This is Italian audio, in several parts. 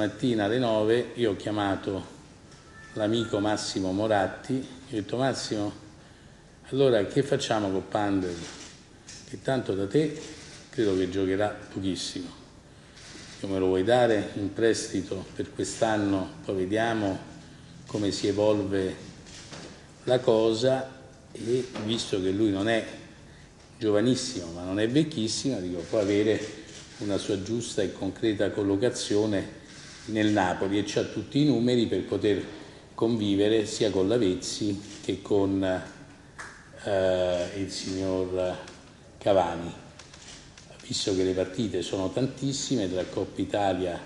Mattina alle 9 io ho chiamato l'amico Massimo Moratti, gli ho detto Massimo, allora che facciamo con Pandel? Che tanto da te credo che giocherà pochissimo. Io me lo vuoi dare in prestito per quest'anno, poi vediamo come si evolve la cosa e visto che lui non è giovanissimo ma non è vecchissimo, dico può avere una sua giusta e concreta collocazione nel Napoli e c'ha tutti i numeri per poter convivere sia con l'Avezzi che con eh, il signor Cavani. Visto che le partite sono tantissime tra Coppa Italia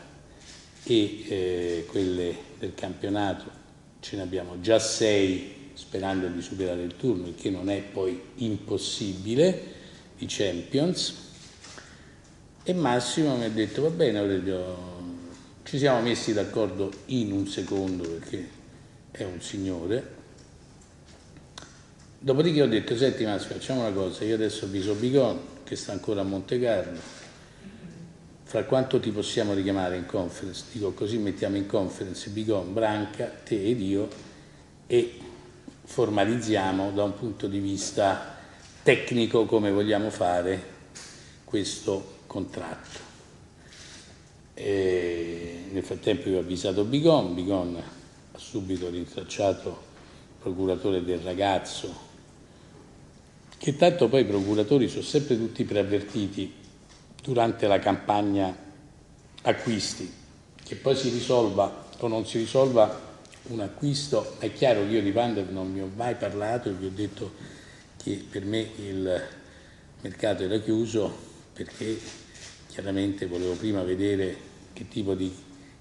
e eh, quelle del campionato, ce ne abbiamo già sei sperando di superare il turno, il che non è poi impossibile, di Champions. E Massimo mi ha detto va bene Aurelio, ci siamo messi d'accordo in un secondo perché è un signore. Dopodiché ho detto, senti Massimo, facciamo una cosa, io adesso avviso Bigon, che sta ancora a Monte Carlo, fra quanto ti possiamo richiamare in conference? Dico così mettiamo in conference Bigon, Branca, te ed io e formalizziamo da un punto di vista tecnico come vogliamo fare questo contratto. E nel frattempo io ho avvisato Bigon, Bigon ha subito rintracciato il procuratore del ragazzo, che tanto poi i procuratori sono sempre tutti preavvertiti durante la campagna acquisti, che poi si risolva o non si risolva un acquisto, è chiaro che io di Pandev non mi ho mai parlato e vi ho detto che per me il mercato era chiuso perché chiaramente volevo prima vedere che tipo di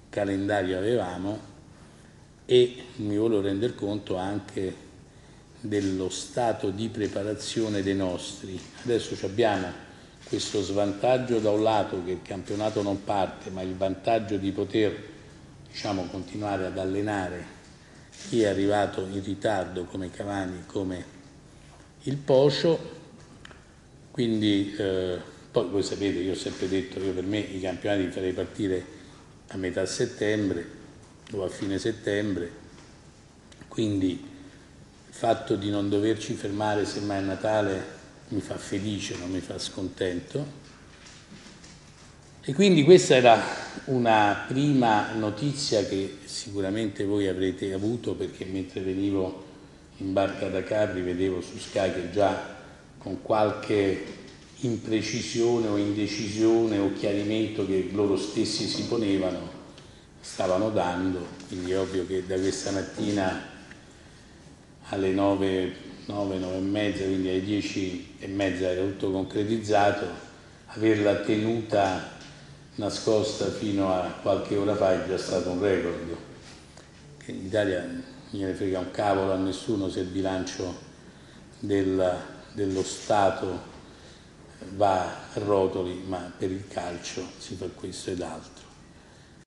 calendario avevamo e mi volevo rendere conto anche dello stato di preparazione dei nostri. Adesso abbiamo questo svantaggio da un lato che il campionato non parte, ma il vantaggio di poter diciamo, continuare ad allenare chi è arrivato in ritardo come Cavani, come il Pocio, quindi eh, poi voi sapete, io ho sempre detto, io per me i campionati li farei partire a metà settembre o a fine settembre, quindi il fatto di non doverci fermare semmai a Natale mi fa felice, non mi fa scontento. E quindi questa era una prima notizia che sicuramente voi avrete avuto perché mentre venivo in barca da Capri vedevo su Sky che già con qualche imprecisione o indecisione o chiarimento che loro stessi si ponevano stavano dando, quindi è ovvio che da questa mattina alle 9, 9, 9 e mezza, quindi alle 10 e mezza era tutto concretizzato, averla tenuta nascosta fino a qualche ora fa è già stato un record. In Italia non gliene frega un cavolo a nessuno se il bilancio del, dello Stato va a rotoli, ma per il calcio si fa questo ed altro.